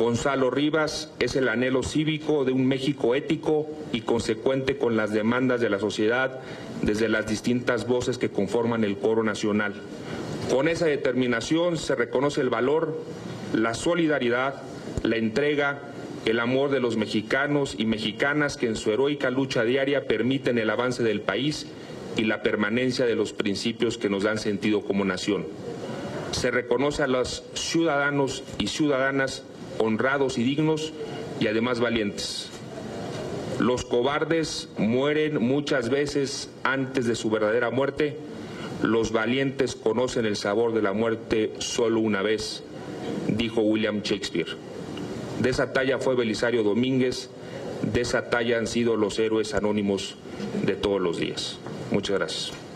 Gonzalo Rivas es el anhelo cívico de un México ético y consecuente con las demandas de la sociedad desde las distintas voces que conforman el coro nacional. Con esa determinación se reconoce el valor, la solidaridad, la entrega, el amor de los mexicanos y mexicanas que en su heroica lucha diaria permiten el avance del país y la permanencia de los principios que nos dan sentido como nación. Se reconoce a los ciudadanos y ciudadanas honrados y dignos y además valientes. Los cobardes mueren muchas veces antes de su verdadera muerte. Los valientes conocen el sabor de la muerte solo una vez, dijo William Shakespeare. De esa talla fue Belisario Domínguez, de esa talla han sido los héroes anónimos de todos los días. Muchas gracias.